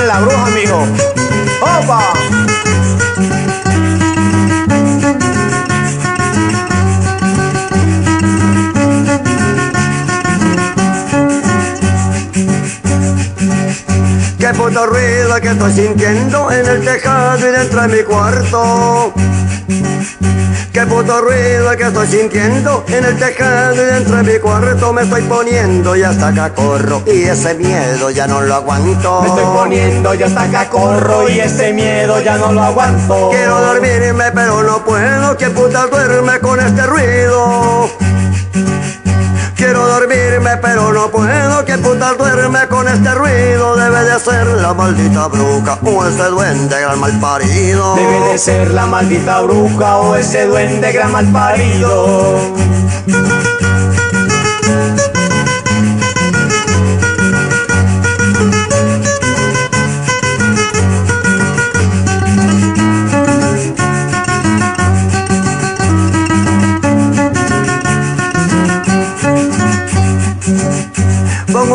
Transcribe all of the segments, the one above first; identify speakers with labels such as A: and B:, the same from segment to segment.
A: en la bruja, amigo. ¡Opa!
B: Qué puto ruido que estoy sintiendo en el tejado y dentro de mi cuarto. Qué puto ruido que estoy sintiendo en el tejado y dentro de mi cuarto me estoy poniendo y hasta acá corro y ese miedo ya no lo aguanto.
A: Me estoy poniendo y hasta acá corro y ese miedo ya no lo aguanto.
B: Quiero dormirme pero no puedo, que puta duerme con este ruido. Quiero dormirme pero no puedo, la maldita bruja o ese duende gran mal parido.
A: Debe de ser la maldita bruja o ese duende gran mal parido.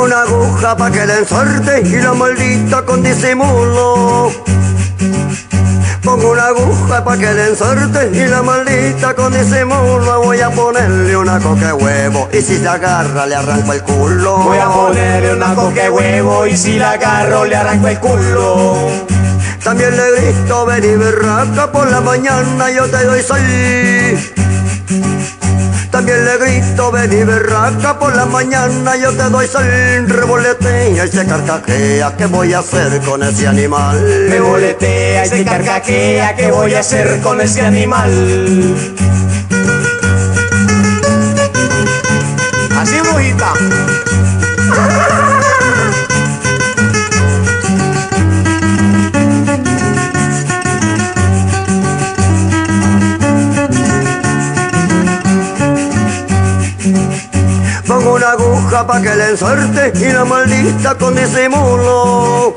B: Pongo una aguja pa' que la ensarte y la maldita con disimulo. Pongo una aguja pa' que la ensarte y la maldita con disimulo. Voy a ponerle una coque huevo y si se agarra le arranco el culo.
A: Voy a ponerle una coque huevo y si la agarro le arranco el culo.
B: También le grito, ven y berraca, por la mañana yo te doy seis. También le grito, ven y berraca, por la mañana yo te doy seis. Revolotea y se carcajea, ¿qué voy a hacer con ese animal?
A: Me boletea y se carcaquea, ¿qué voy a hacer con ese animal?
B: Pongo una aguja pa' que le ensarte y la maldita con disimulo.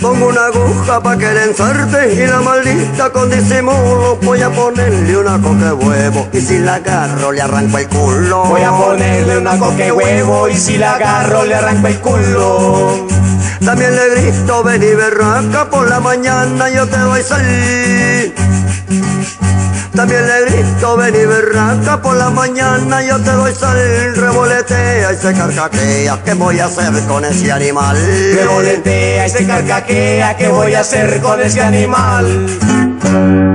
B: Pongo una aguja pa' que le ensarte y la maldita con disimulo. Voy a ponerle una coque huevo y si la agarro le arranco el culo.
A: Voy a ponerle una coque huevo y si la agarro le arranco el culo.
B: También le grito, ven y berraca, por la mañana yo te doy seis. También le grito, ven y berraca, por la mañana yo te doy sal, revolotea y se carcaquea, ¿qué voy a hacer con ese animal?
A: Me boletea y se carcaquea, ¿qué voy a hacer con ese animal?